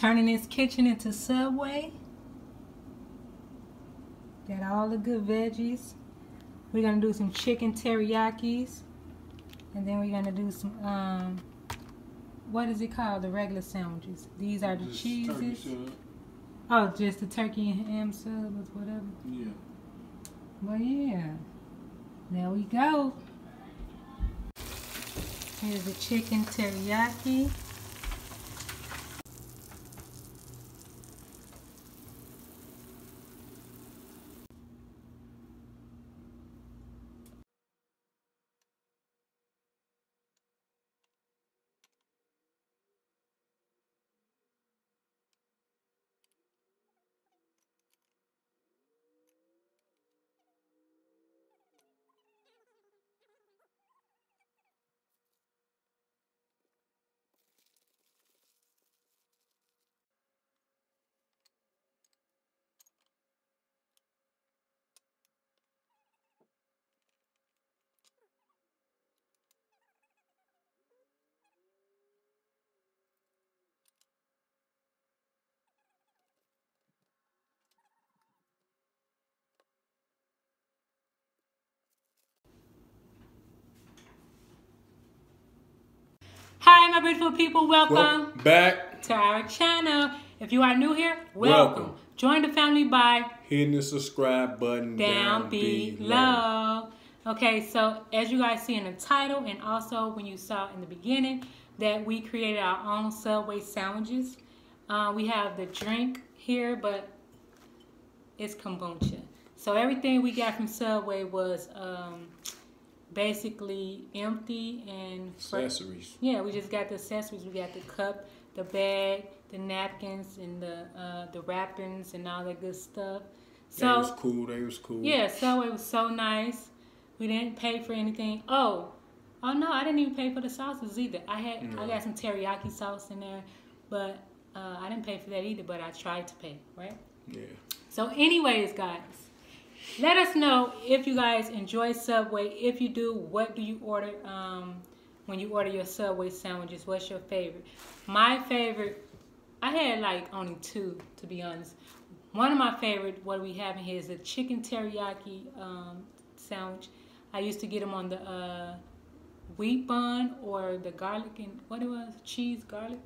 turning this kitchen into Subway. Got all the good veggies. We're gonna do some chicken teriyakis. And then we're gonna do some, um, what is it called? The regular sandwiches. These are the Just cheeses. Oh, just the turkey and ham sub or whatever. Yeah. Well, yeah, there we go. Here's the chicken teriyaki. Hi, my beautiful people. Welcome Well, back, to our channel. If you are new here, welcome. Welcome. Join the family by hitting the subscribe button down below. Okay, so as you guys see in the title, and also when you saw in the beginning, that we created our own Subway sandwiches. Uh, we have the drink here, but it's kombucha. So everything we got from Subway was um, basically empty and Accessories. yeah, we just got the accessories. We got the cup, the bag, the napkins, and the uh, the wrappings and all that good stuff. So they was cool. They was cool. yeah, so it was so nice. We didn't pay for anything. Oh, oh no, I didn't even pay for the sauces either. I had I got some teriyaki sauce in there, but uh, I didn't pay for that either. But I tried to pay, right? Yeah. So, anyways, guys, let us know if you guys enjoy Subway. If you do, what do you order um, when you order your Subway sandwiches? What's your favorite? My favorite, I had like only two, to be honest. One of my favorite, what we have in here is a chicken teriyaki um, sandwich. I used to get them on the uh, wheat bun or the garlic and what it was, cheese garlic.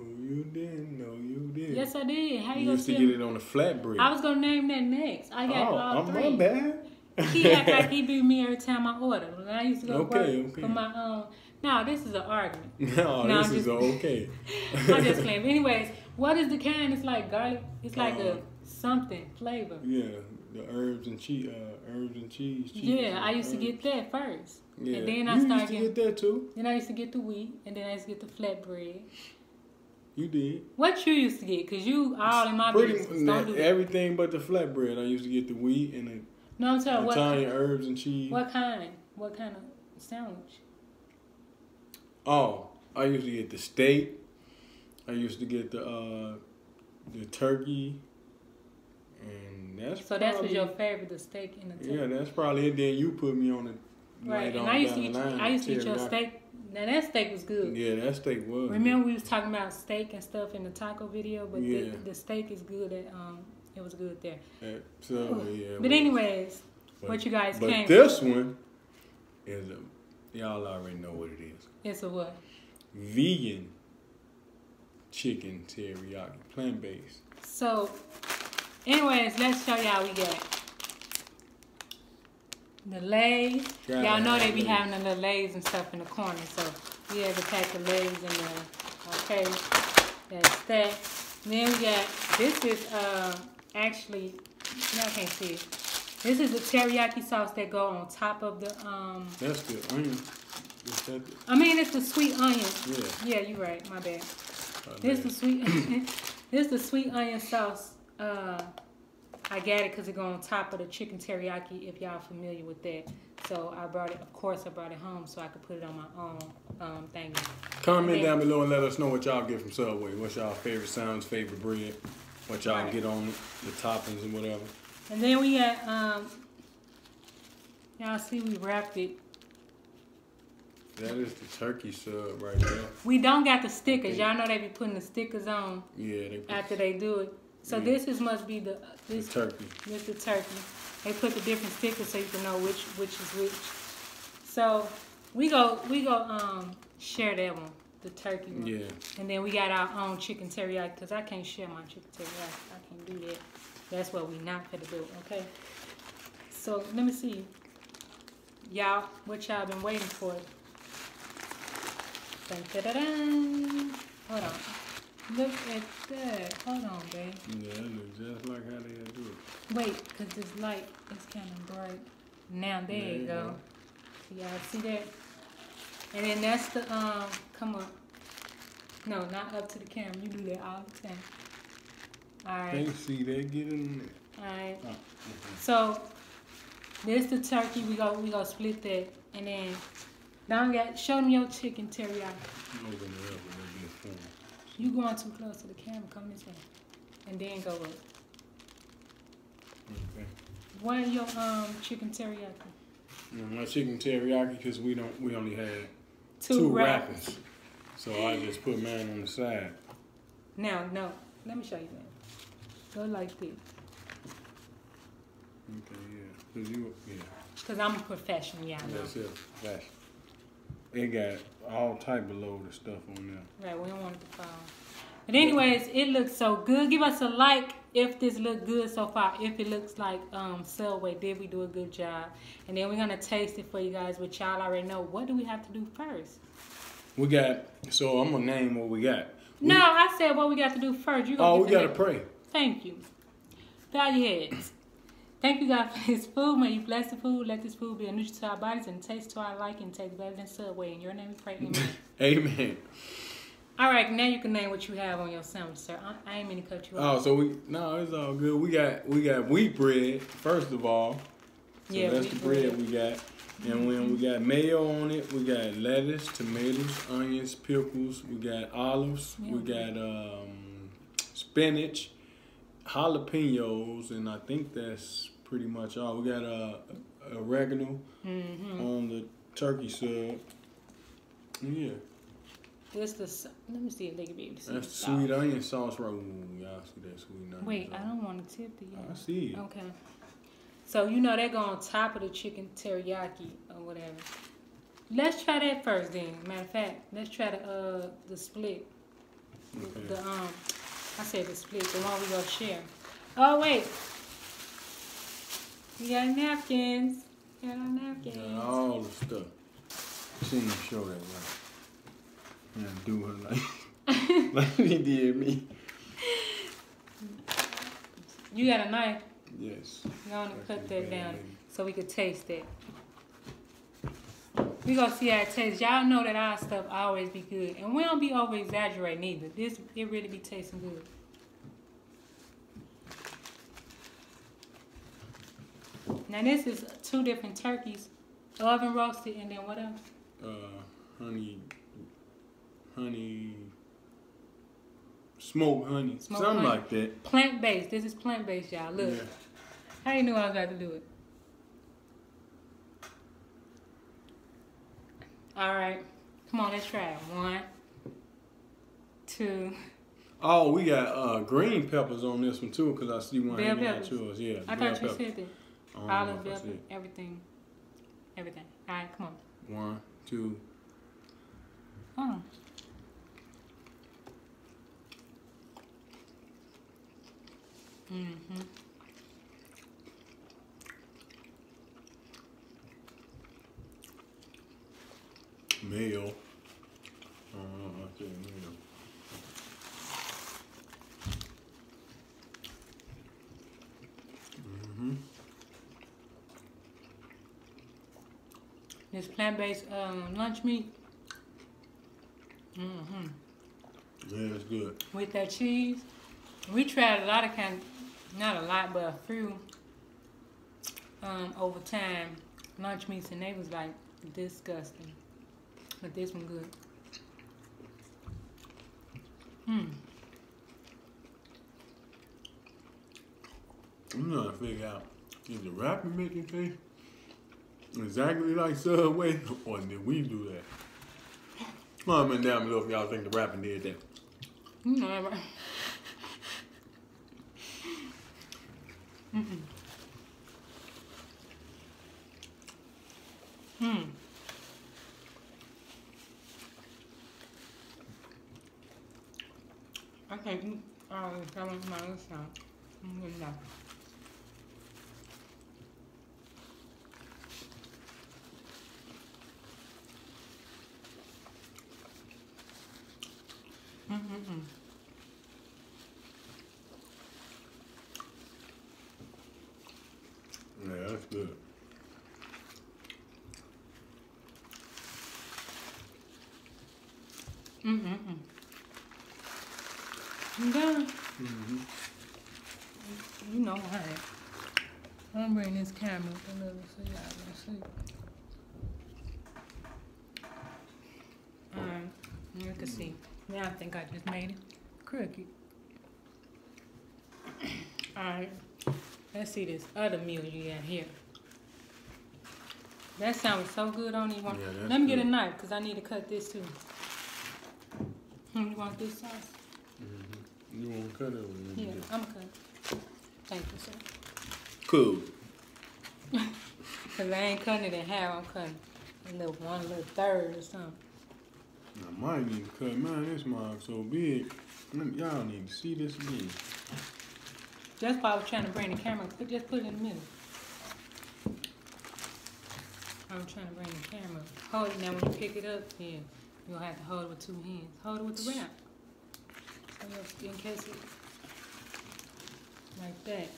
Oh, you didn't. No, you did. Yes, I did. How you You used to get me? it on the flatbread. I was gonna name that next. I got oh, all I'm three. my bad. He act like he beat me every time I order. When I used to go Okay, work okay. for my own. No, this is an argument. no, No, this I'm is okay. I'm just playing. But anyways, what is the kind? It's like garlic. It's like Uh, a something flavor. Yeah, the herbs and cheese, uh, herbs and cheese. cheese Yeah, I used to get that first. Yeah, and then I you started used to getting- get that too. Then I used to get the wheat, and then I used to get the flatbread. You did. What you used to get? Cause you all in my Pretty business. Don't do everything but the flatbread. I used to get the wheat and the No, I'm telling what Italian kind, herbs and cheese. what kind? What kind of sandwich? Oh, I used to get the steak. I used to get the uh, the turkey, and that's So that's was your favorite, the steak and the turkey. yeah. That's probably it. Then you put me on it. Right, and on I used to eat. I used to eat your steak. Now that steak was good. Yeah, that steak was. Remember we was talking about steak and stuff in the taco video, but Yeah. the, the steak is good. At, um, it was good there. good. So yeah. But anyways, but- what you guys But came this one is a y'all already know what it is. it's a what? Vegan chicken teriyaki, plant based. So, anyways, let's show y'all we got the Lay's. Y'all know they be having the little Lay's and stuff in the corner. So we had to pack the Lay's in there. Okay, that's that. Then we got this is uh actually y'all can't see it. This is the teriyaki sauce that go on top of the um. That's the onion. Is I mean, it's the sweet onion. yeah. Yeah, you're right. My bad. uh, This that- the sweet. this is the sweet onion sauce. Uh, I got it because it go on top of the chicken teriyaki. If y'all familiar with that, so I brought it. Of course, I brought it home so I could put it on my own um thing. Comment then- down below and let us know what y'all get from Subway. What's y'all favorite sounds, favorite bread? What y'all Right. get on the toppings and whatever. And then we got um. Y'all see we wrapped it That is the turkey sub right there. We don't got the stickers. Y'all know they be putting the stickers on Yeah, after they do it. So Yeah. this is must be the the this turkey. this the turkey. They put the different stickers so you can know which which is which. So we go we go um share that one, the turkey one. Yeah. And then we got our own chicken teriyaki because I can't share my chicken teriyaki. I can't do that. That's what we not gonna do. Okay. So let me see, y'all. What y'all been waiting for? Dun, dun, dun. Hold on. Look at that. Hold on, babe. Yeah, that looks just like how they do it. Wait, cause this light is kind of bright. Now there There you go. go. Y'all see that? And then that's the um. Come on. No, not up to the camera. You do that all the time. All right. Can't see that get in there. All right. Oh, okay. So this the turkey. We go we go split that, and then now I got show them your chicken teriyaki. Open it up and it'll be a form. You going too close to the camera? Come this way, and then go up. Okay. What are your um chicken teriyaki? My chicken teriyaki because we don't we only had Two, two, wraps. wrappers. So I just put mine on the side. Now, no. Let me show you that. Go like this. Okay, yeah. Cause you yeah. Because I'm a professional, y'all. That's it. That's it got all type of load of stuff on there. Right, we don't want it to fall. But anyways, it looks so good. Give us a like if this look good so far. If it looks like um Subway, did we do a good job? And then we're gonna taste it for you guys, which y'all already know. What do we have to do first? We got so I'm gonna name what we got. We- No, I said what we got to do first. You Oh, we gotta pray. Thank you. Bow your heads. Thank you, God, for this food. May you bless the food. Let this food be a nutrient to our bodies and taste to our liking. Taste better than Subway. In your name we pray. Amen. Amen. All right, now you can name what you have on your sandwich, sir. I, I ain't mean to cut you off. Oh, so we no, it's all good. We got we got wheat bread first of all. So Yeah, that's wheat the bread bread. we got. And when we got mayo on it, we got lettuce, tomatoes, onions, pickles, we got olives, we got um, spinach, jalapenos, and I think that's pretty much all. We got uh, oregano Mm-hmm. on the turkey sub. Yeah, This the let me see if they can be able to see. that's the the sweet sauce. onion sauce right. Ooh, y'all see that sweet onion Wait, sauce. I don't want to tip it I see it. Okay. So you know they go on top of the chicken teriyaki or whatever. Let's try that first, then. Matter of fact, let's try the uh the split. Okay. the um, I said the split, the one we gonna share. Oh wait, we got napkins. We got our napkins. Got all the stuff. She didn't show that right. Yeah, do her like like he did me. You got a knife. Yes. You want to cut that down lady. so we could taste it. We gonna see how it tastes. Y'all know that our stuff always be good, and we don't be over exaggerating either. This it really be tasting good. Now this is two different turkeys, oven roasted, and then what else? Uh, honey, honey, smoked honey, Smoked something honey. like that. Plant based. This is plant based, y'all. Look, Yeah. you knew I was about to do it? All right, come on, let's try it. One, two. Oh, we got uh, green peppers on this one too, cause I see one Bell hanging out peppers. yours. Yeah, I thought you pepper. said that. I don't know Olive, if I pepper, said everything, everything. All right, come on. One, two. Oh. Mm-hmm. Mayo. Know. I mayo. Mm-hmm. This plant-based um, lunch meat. Mm-hmm. Yeah, it's good. With that cheese, we tried a lot of kind, not a lot, but a few. Um, over time, lunch meats, and they was like disgusting. But this one good. Hmm. I'm to figure out is the wrapping making taste exactly like Subway, or did we do that? Comment down below if y'all think the rapping did that. You know, right? Mm-mm. Hmm. I can't eat all this. I want my sound. Mm, no. Mm-mm-mm. Yeah, that's good. Mm-mm-mm. You done? Mm-hmm. You know how. I'm bring this camera a little so y'all can see. Alright, you can see. Now I think I just made it crooked. Alright, let's see this other meal you got here. That sounds so good, I don't even want. Yeah, Let me get a knife, because I need to cut this too. Hmm, You want this sauce? Mm-hmm. You want to cut it or you Yeah, to I'm gonna cut. Thank you, sir. Cool. Cause I ain't cutting it in half, I'm cutting a little one little third or something. I might need to cut mine. This mug so big. Y'all need to see this again. That's why I was trying to bring the camera. Put just put it in the middle. I was trying to bring the camera. Hold it now when you pick it up, yeah. You'll have to hold it with two hands. Hold it with the wrap. In case like that.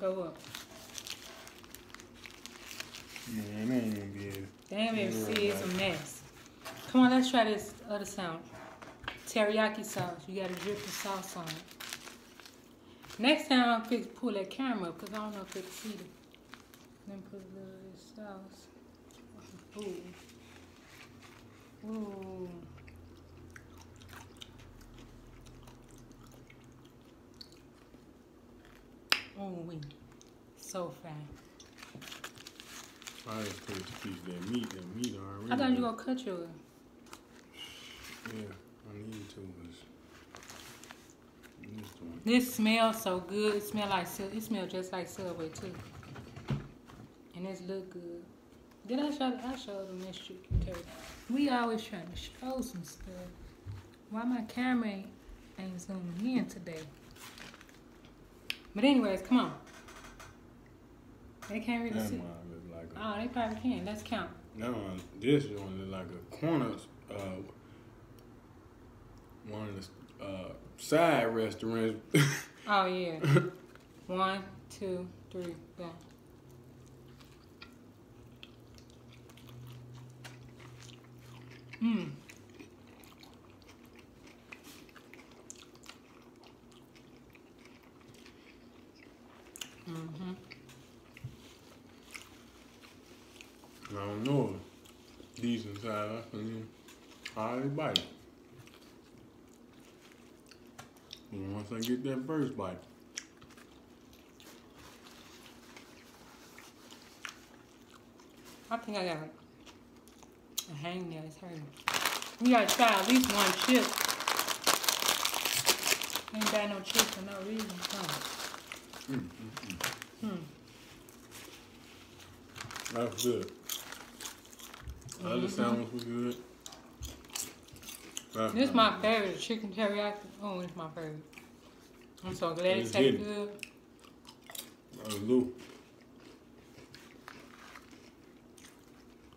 Go up. Man, gonna it. Damn, it see it's a mess. Come on, let's try this other sound. Teriyaki sauce. You gotta drip the sauce on it. Next time I'll fix pull that camera up because I don't know if it's it. Then put a little of this sauce. Ooh. Ooh. Oh, we so fast. I just put a piece that meat. That meat already. I thought you were gonna cut yours. Yeah, I need to. This one. This smells so good. It smell like it smells just like Subway too. And it's look good. Did I show I showed them this chicken turkey? We always trying to show some stuff. Why my camera ain't, ain't zooming in today? But anyways, come on. They can't really That see. like a. Oh, they probably can. Let's count. That one, this one look like a corner. Uh, one of the uh, side restaurants. Oh yeah. One, two, three, go. Mmm. Mm-hmm. I don't know. Decent size. I mean, hardly bite it. And once I get that first bite, I think I got a hangnail. It's hurting. We gotta try at least one chip. Ain't got no chips for no reason. Huh? Hmm. that's good. The Other Mhm. sandwich was good. That's This fine. my favorite, the chicken teriyaki. Oh, it's my favorite. I'm so glad it tastes hidden. good. Lou.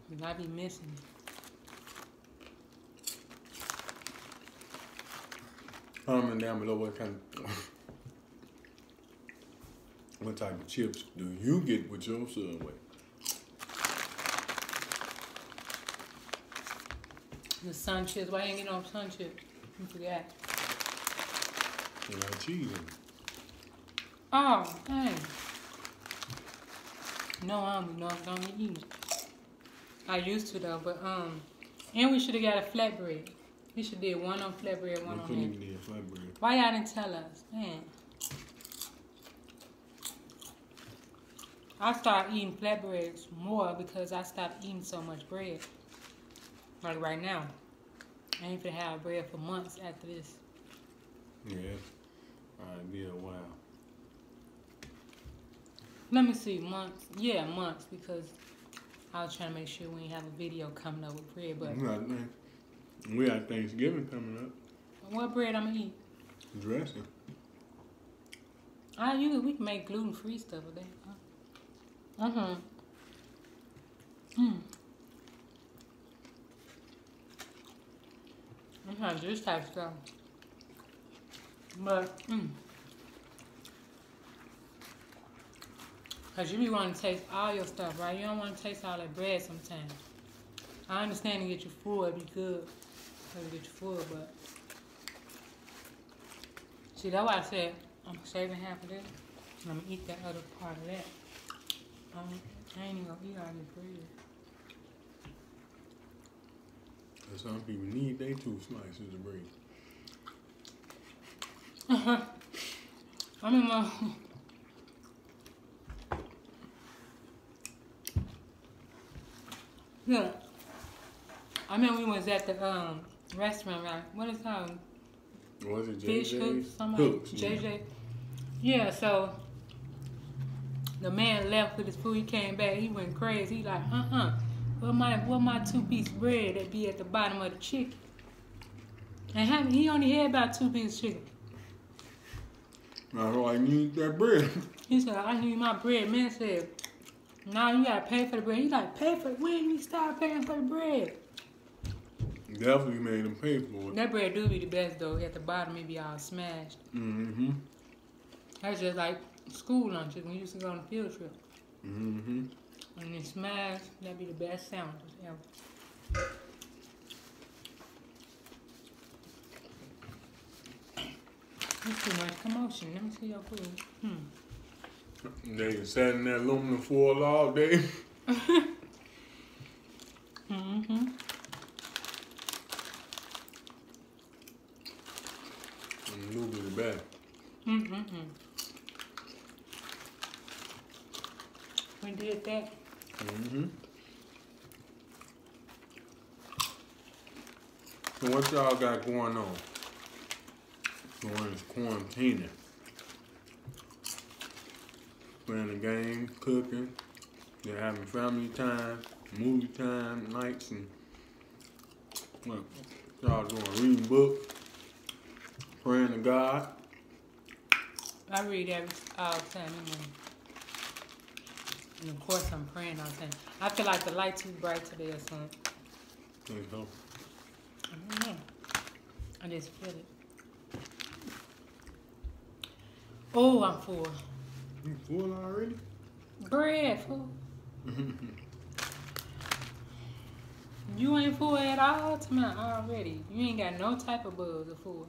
'cause I be missing it. Comment down below what kind of what type of chips do you get with your Subway? The sun chips. Why you ain't get no sun chips? You forgot. They got cheese in it. Oh, dang. No, I don't know if I'm eating it. I used to though, but um, and we should have got a flatbread. We should did one on flatbread, one We on couldn't even a flatbread. Why y'all didn't tell us? Man. I started eating flatbreads more because I stopped eating so much bread. Like right now. I ain't gonna have bread for months after this. Yeah. Alright, be a while. Let me see, months. Yeah, months because I was trying to make sure we ain't have a video coming up with bread. But We got, thing- we got Thanksgiving coming up. what bread I'm gonna eat? Dressing. I usually we can make gluten free stuff with that. Uh huh. Mm. I'm trying to do this type of stuff. But, mm. Cause you be wanting to taste all your stuff, right? You don't want to taste all that bread sometimes. I understand to get you full, it'd be good. Get you full, but see that's why I said I'm saving half of this. And I'm gonna eat that other part of that. Um, I ain't even gonna eat all this bread. Some people need they two slices of bread. I mean, my, yeah. I mean, we was at the um restaurant, right? What is called? Was it Fish JJ's? hooks, somebody, Hooks, yeah. JJ. Yeah, so the man left with his food. He came back. He went crazy. He like, uh uh What my what my two piece bread that be at the bottom of the chicken? And he only had about two pieces chicken. I like, need that bread. He said, I need my bread. Man said, now you gotta pay for the bread. He like, pay for it. When you start paying for the bread? Definitely made them pay for it. That bread do be the best though. At the bottom, it be all smashed. Mm-hmm. That's just like school lunches when you used to go on a field trip. Mm-hmm. And it's smashed, that'd be the best sandwiches ever. That's too much commotion. Let me see your food. Hmm. They sat in that aluminum foil all day. Mm-hmm. And a little bit of back. Mm-hmm. We did that. Mm-hmm. So what y'all got going on? During this quarantining. Playing the game, cooking, they're having family time, movie time, nights, and what y'all doing? Reading books, praying to God. I read every all the time. And of course, I'm praying all the time. I feel like the light too bright today or something. Think so? I don't know. I just feel it. Oh, I'm full. You full already? Bread full. You ain't full at all tonight already. You ain't got no type of buzz of full.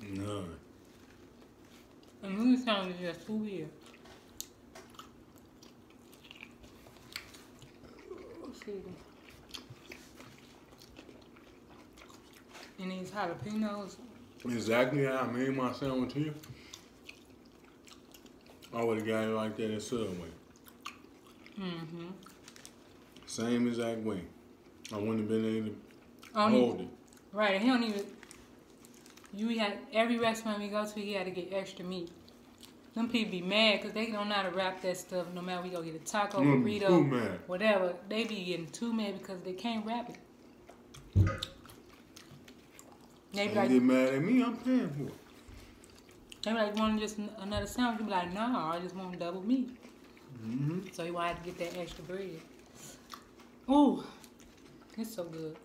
None. And you sound just too weird. Excuse me. And these jalapenos, Exactly how I made my sandwich here. I would have got it like that at Subway. mm-hmm. Same exact way. I wouldn't have been able to Only, hold it. right, and he don't even, you had, every restaurant we go to, he had to get extra meat. Them people be mad because they don't know how to wrap that stuff no matter we go get a taco, Mm, burrito, whatever. They be getting too mad because they can't wrap it. They be like, get mad at me, I'm paying for it. they be like, want just another sandwich? You be like, no, I just want double meat. Mm-hmm. So you wanted to get that extra bread. Ooh, it's so good.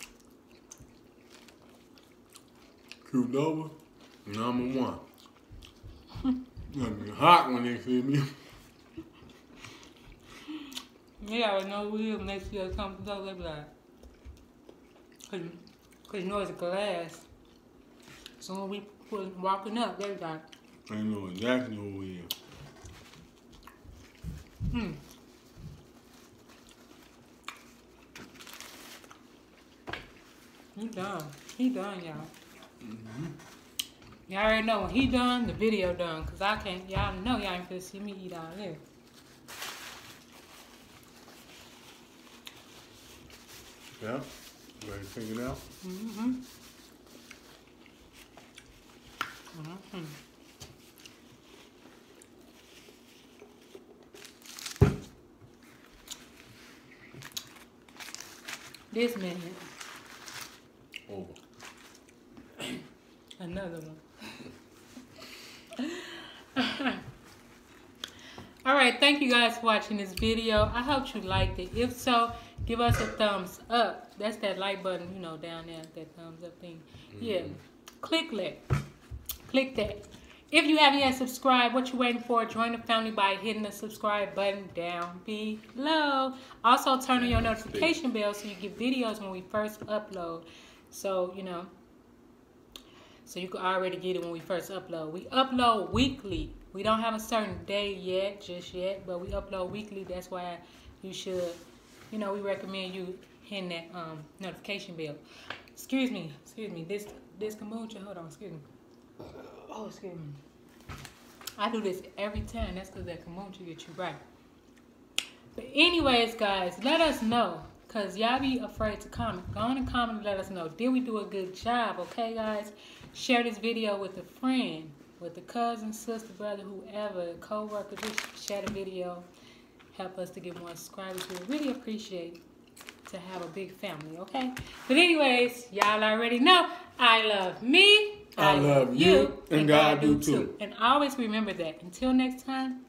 Qdoba, number one. Gonna be hot when they see me. Yeah, I know we next year come to they be like, cause, cause you know it's glass. So we was walking up, There you go. I know exactly who we are. Hmm. He done. He done, y'all. Mm -hmm. Y'all already know when he done, the video done. Because I can't, y'all know y'all ain't gonna see me eat out here. Yeah? Ready to figure it out? Mm-hmm. Mm-hmm. This minute, Over. another one. All right, thank you guys for watching this video. I hope you liked it. If so, give us a thumbs up. That's that like button, you know, down there, that thumbs up thing. Yeah, click that. Click that. If you haven't yet subscribed, what you waiting for? Join the family by hitting the subscribe button down below. Also, turn on your notification bell so you get videos when we first upload. So, you know, so you can already get it when we first upload. We upload weekly. We don't have a certain day yet, just yet, but we upload weekly. That's why you should, you know, we recommend you hitting that um, notification bell. Excuse me, excuse me. This this kombucha. Hold on, excuse me. Oh, excuse me. I do this every time. That's because that kombucha get you right. But anyways, guys, let us know. Because y'all be afraid to comment. Go on and comment and let us know. Did we do a good job? Okay, guys? Share this video with a friend, with a cousin, sister, brother, whoever, co-worker. Just share the video. Help us to get more subscribers. We really appreciate to have a big family, okay? But anyways, y'all already know I love me. I love you, and God do too. And always remember that. Until next time,